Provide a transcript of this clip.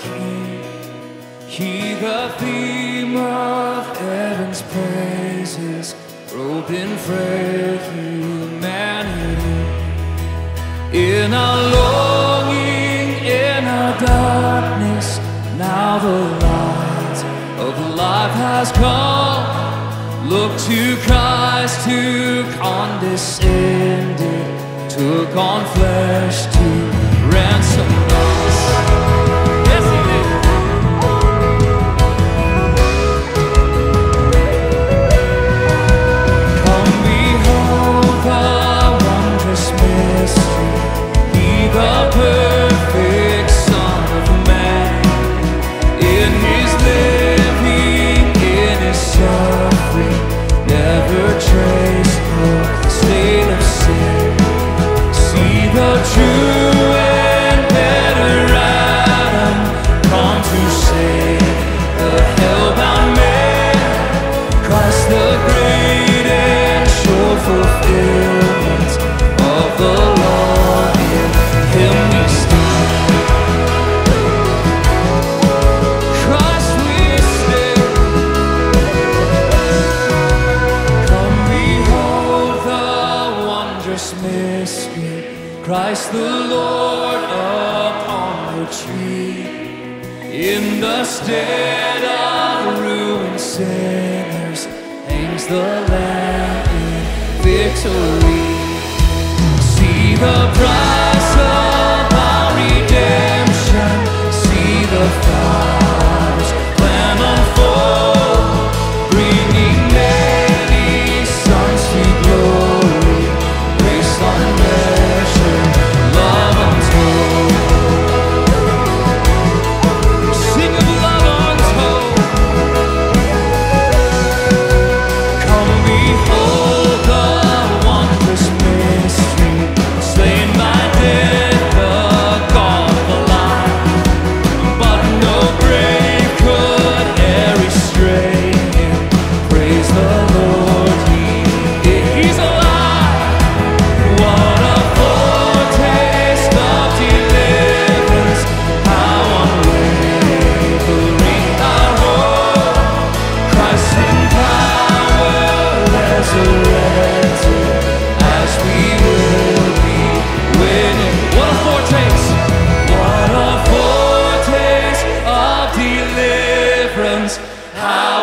King. The theme of heaven's praises, robed in frail humanity. In our longing, in our darkness, now the light of life has come. Look to Christ who condescended, took on flesh to ransom. mystery, Christ the Lord upon the tree. In the stead of ruined sinners hangs the Lamb in victory. See the price of our redemption, see the price. time.